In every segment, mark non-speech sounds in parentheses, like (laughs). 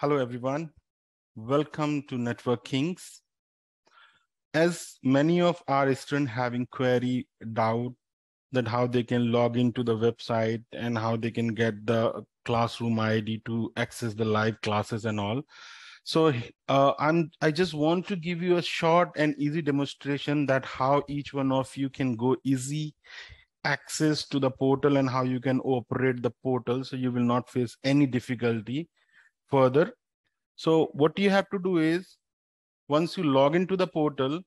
Hello, everyone. Welcome to Network Kings. As many of our students having query doubt that how they can log into the website and how they can get the classroom ID to access the live classes and all. So uh, I'm I just want to give you a short and easy demonstration that how each one of you can go easy access to the portal and how you can operate the portal so you will not face any difficulty further. So what you have to do is once you log into the portal,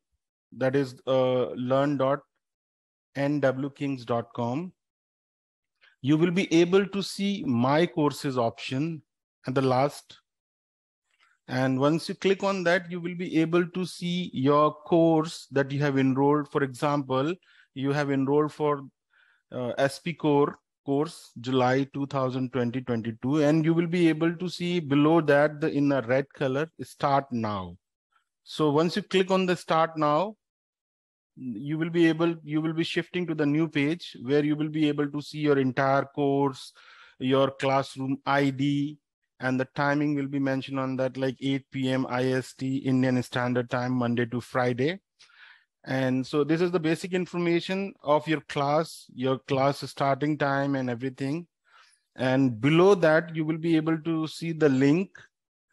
that is uh, learn.nwkings.com, you will be able to see my courses option at the last. And once you click on that, you will be able to see your course that you have enrolled. For example, you have enrolled for uh, SP Core course July 2020-22 and you will be able to see below that the in a red color start now. So once you click on the start now, you will be able you will be shifting to the new page where you will be able to see your entire course, your classroom ID, and the timing will be mentioned on that like 8 p.m. IST Indian Standard Time Monday to Friday and so this is the basic information of your class, your class starting time and everything. And below that, you will be able to see the link.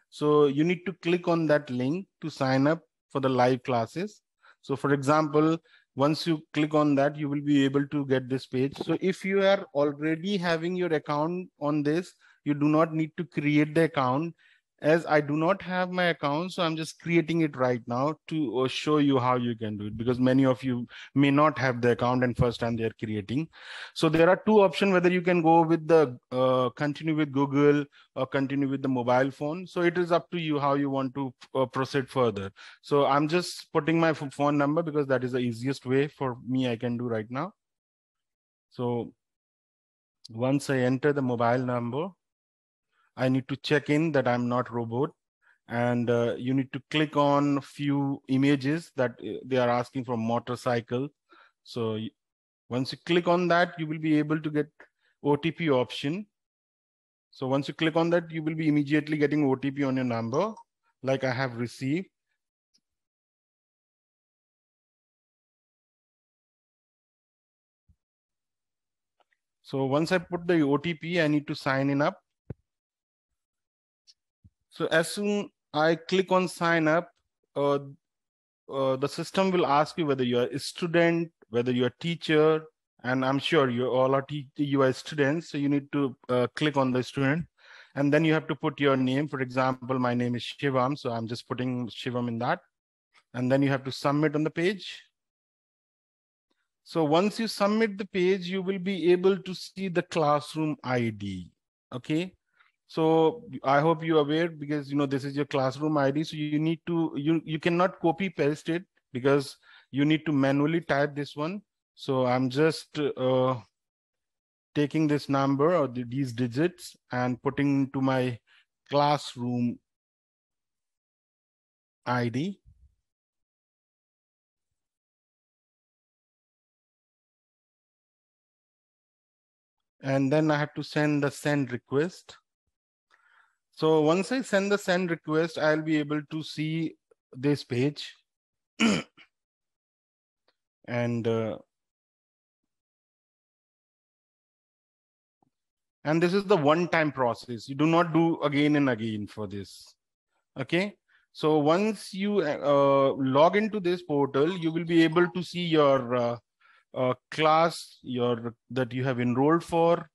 So you need to click on that link to sign up for the live classes. So for example, once you click on that, you will be able to get this page. So if you are already having your account on this, you do not need to create the account as I do not have my account, so I'm just creating it right now to uh, show you how you can do it because many of you may not have the account and first time they're creating. So there are two options, whether you can go with the uh, continue with Google or continue with the mobile phone. So it is up to you how you want to uh, proceed further. So I'm just putting my phone number because that is the easiest way for me I can do right now. So once I enter the mobile number, I need to check in that I'm not robot. And uh, you need to click on a few images that uh, they are asking for motorcycle. So once you click on that, you will be able to get OTP option. So once you click on that, you will be immediately getting OTP on your number like I have received. So once I put the OTP, I need to sign in up. So as soon I click on sign up, uh, uh, the system will ask you whether you're a student, whether you're a teacher, and I'm sure you all are you are students, so you need to uh, click on the student, and then you have to put your name. For example, my name is Shivam, so I'm just putting Shivam in that, and then you have to submit on the page. So once you submit the page, you will be able to see the classroom ID. Okay, so I hope you're aware because you know this is your classroom ID. So you need to you you cannot copy paste it because you need to manually type this one. So I'm just uh, taking this number or the, these digits and putting into my classroom ID. And then I have to send the send request. So once I send the send request, I'll be able to see this page. (clears throat) and uh, and this is the one-time process. You do not do again and again for this. Okay. So once you uh, log into this portal, you will be able to see your uh, uh, class your that you have enrolled for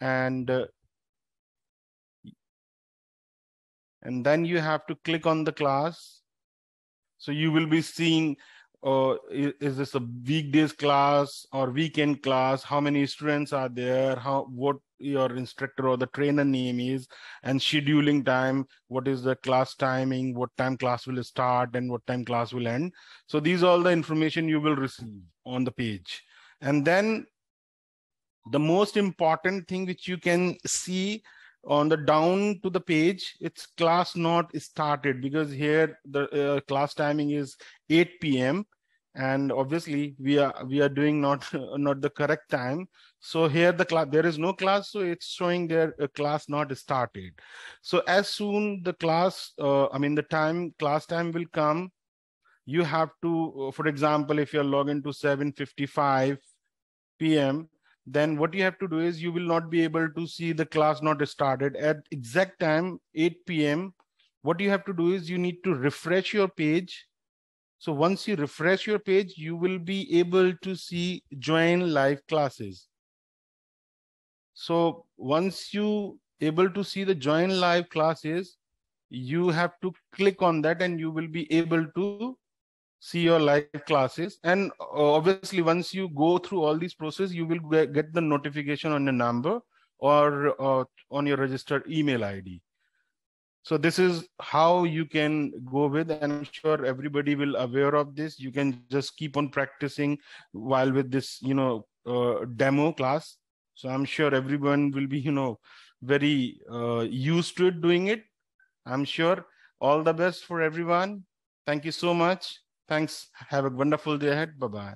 and and then you have to click on the class. So you will be seeing, uh, is, is this a weekdays class or weekend class? How many students are there? How what your instructor or the trainer name is and scheduling time what is the class timing what time class will start and what time class will end so these are all the information you will receive on the page and then the most important thing which you can see on the down to the page it's class not started because here the uh, class timing is 8 p.m and obviously we are we are doing not (laughs) not the correct time. So here the class there is no class so it's showing there a class not started. So as soon the class uh, i mean the time class time will come you have to uh, for example if you're logged to 7:55 p.m then what you have to do is you will not be able to see the class not started at exact time 8 p.m what you have to do is you need to refresh your page so once you refresh your page, you will be able to see join live classes. So once you able to see the join live classes, you have to click on that and you will be able to see your live classes. And uh, obviously, once you go through all these process, you will get the notification on your number or uh, on your registered email ID. So this is how you can go with, and I'm sure everybody will aware of this. You can just keep on practicing while with this, you know, uh, demo class. So I'm sure everyone will be, you know, very uh, used to it doing it. I'm sure. All the best for everyone. Thank you so much. Thanks. Have a wonderful day ahead. Bye bye.